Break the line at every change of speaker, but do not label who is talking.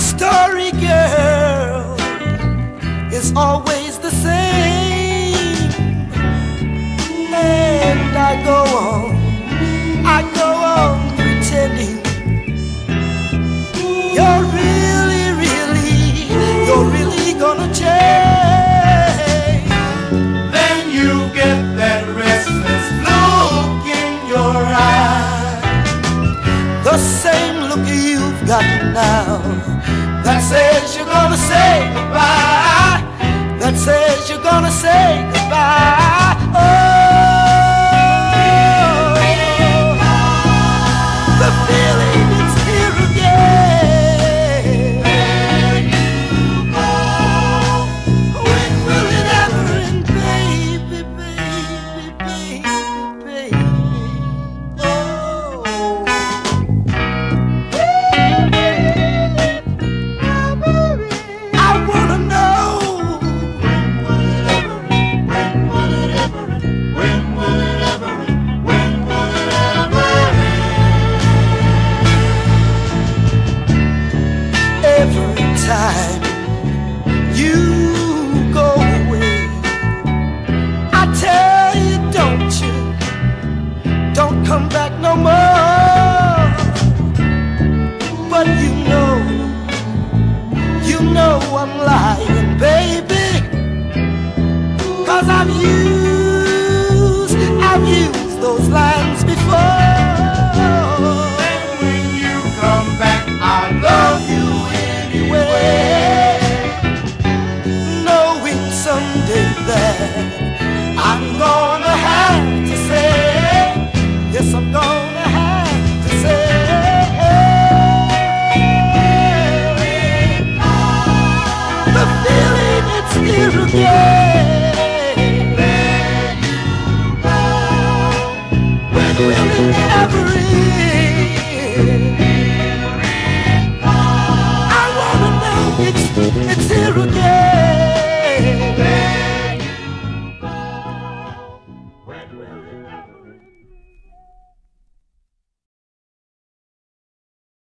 your story, girl, is always the same. And I go on, I go on pretending you're really, really, you're really gonna change.
Then you get that restless look in your eyes,
the same look you've got now that says you're gonna say goodbye. That says you're gonna say goodbye. Come back no more. But you know, you know I'm lying, baby. Cause I've used, I've used those lines